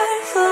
life.